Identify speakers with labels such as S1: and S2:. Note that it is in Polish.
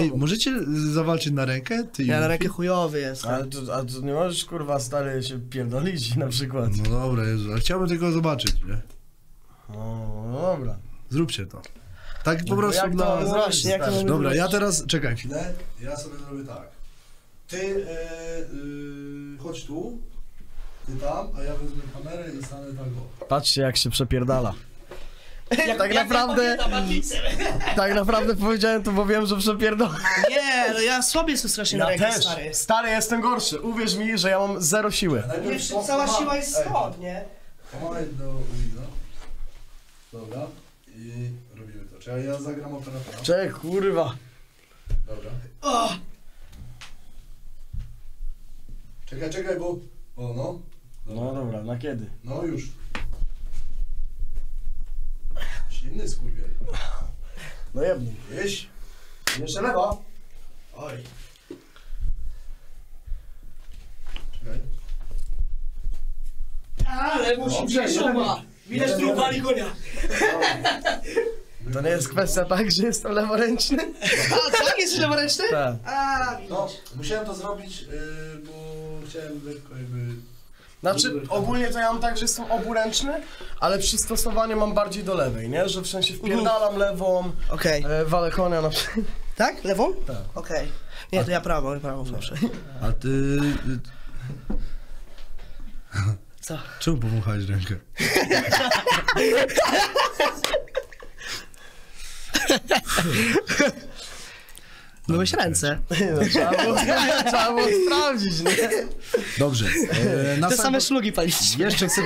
S1: Ej, możecie zawalczyć na rękę? Ty
S2: Ja na rękę chujowy jestem.
S3: Ale tu, a tu nie możesz kurwa stary się pierdolić na przykład.
S1: No dobra, Jezu, ale chciałbym tylko zobaczyć, nie?
S3: No, no dobra.
S1: Zróbcie to. Tak po
S3: No
S1: prostu
S3: jak
S1: dla...
S3: to
S2: właśnie, jak to mamy
S1: Dobra, ja teraz, czekaj chwilę, ja sobie zrobię tak. Ty e, y, chodź tu, ty tam, a ja wezmę kamerę i stanę tak o.
S3: Patrzcie jak się przepierdala.
S2: Jak,
S3: tak naprawdę- Tak naprawdę powiedziałem to, bo wiem, że przepierdolę.
S2: Nie, no ja słaby jestem strasznie na
S3: Ja
S2: rękę,
S3: też.
S2: stary.
S3: Stary, jestem gorszy. Uwierz mi, że ja mam zero siły.
S2: Nie,
S1: po-
S2: cała siła jest stąd, nie?
S1: Pomagaj do widza. Dobra, i robimy to. Czy ja, zagram operatora?
S3: Czekaj, kurwa.
S1: Dobra.
S2: O!
S1: Czekaj, czekaj, bo... O, no.
S3: No dobra, na kiedy?
S1: No już. Silny skurwiel.
S3: No jebnij.
S1: Jeś. Jeszcze lewa.
S2: Oj.
S1: Czekaj.
S2: Ale musi
S1: Dobrze,
S2: być
S1: jeden-
S2: suma. Widać tu wali konia.
S3: To nie jest kwestia tak, że jestem leworęczny?
S2: A, tak? Jesteś leworęczny?
S3: Tak.
S2: A,
S1: No, musiałem to zrobić, yy, bo chciałem lekko jakby...
S3: Znaczy, ogólnie to ja mam tak, że jestem oburęczny, ale przystosowanie mam bardziej do lewej, nie? Że w sensie wpierdalam lewą,
S2: Okej.
S3: e, walę konia na przykład.
S2: Tak? Lewą?
S3: Tak.
S2: Okej. Nie, to ja prawą, ja prawą proszę.
S1: A ty...
S2: Co?
S1: Czemu powąchałeś rękę?
S2: Myłeś ręce.
S3: No, trzeba, było, trzeba było sprawdzić, nie?
S1: Dobrze. E, na
S2: Te
S1: sam-
S2: same szlugi palić.
S1: Jeszcze chcę...